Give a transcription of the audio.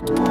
you